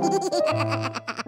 Ha ha ha ha ha!